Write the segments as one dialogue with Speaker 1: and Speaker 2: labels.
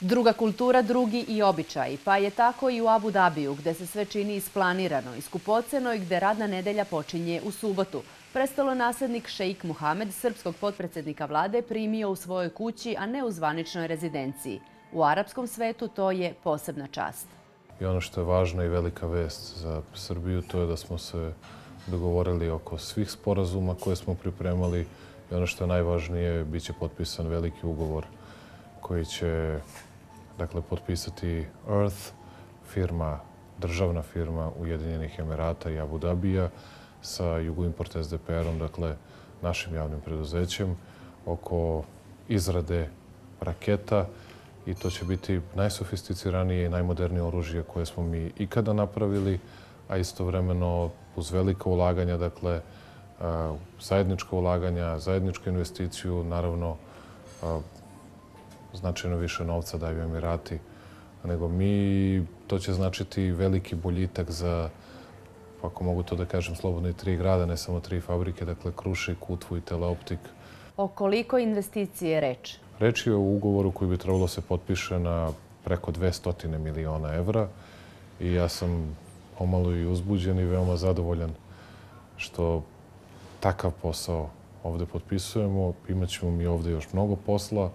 Speaker 1: Druga kultura, drugi i običaj, pa je tako i u Abu Dhabiju, gde se sve čini isplanirano, iskupoceno i gde radna nedelja počinje u subotu. Prestalo naslednik šeik Muhamed, srpskog potpredsednika vlade, primio u svojoj kući, a ne u zvaničnoj rezidenciji. U arapskom svetu to je posebna čast.
Speaker 2: I ono što je važna i velika vest za Srbiju, to je da smo se dogovorili oko svih sporazuma koje smo pripremali i ono što je najvažnije, bit će potpisan veliki ugovor koji će dakle, potpisati Earth, firma, državna firma Ujedinjenih Emirata i Abu Dhabija sa Jugoimport SDPR-om, dakle, našim javnim preduzećem, oko izrade raketa i to će biti najsofisticiranije i najmodernije oružje koje smo mi ikada napravili, a istovremeno uz velika ulaganja, dakle, e, zajednička ulaganja, zajedničku investiciju, naravno, e, značajno više novca daju Emirati nego mi. To će značiti veliki boljitak za, ako mogu to da kažem, slobodno i tri grada, ne samo tri fabrike, dakle Krušik, Kutvu i Teleoptik.
Speaker 1: O koliko investicije je reč?
Speaker 2: Reč je o ugovoru koji bi trebalo se potpiše na preko 200 miliona evra i ja sam omalo i uzbuđen i veoma zadovoljan što takav posao ovde potpisujemo. Imaćemo mi ovde još mnogo posla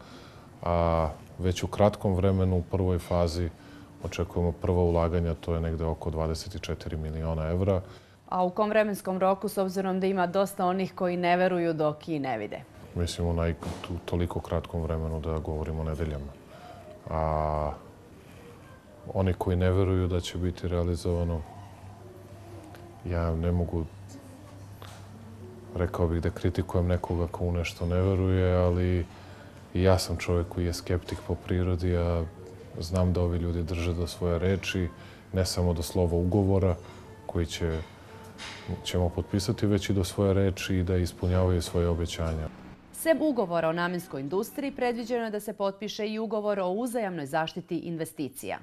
Speaker 2: a već u kratkom vremenu, u prvoj fazi, očekujemo prvo ulaganja, to je negde oko 24 miliona evra.
Speaker 1: A u kom vremenskom roku, s obzirom da ima dosta onih koji ne veruju dok i ne vide?
Speaker 2: Mislim u naj, toliko kratkom vremenu da govorimo nedeljama. A oni koji ne veruju da će biti realizovano, ja ne mogu rekao bih da kritikujem nekoga ko u nešto ne veruje, ali I ja sam čovjek koji je skeptik po prirodi, a znam da ovi ljudi drže do svoje reči, ne samo do slova ugovora koji će, ćemo potpisati, već i do svoje reči i da ispunjavaju svoje obećanja.
Speaker 1: Sem ugovora o namenskoj industriji, predviđeno je da se potpiše i ugovor o uzajamnoj zaštiti investicija.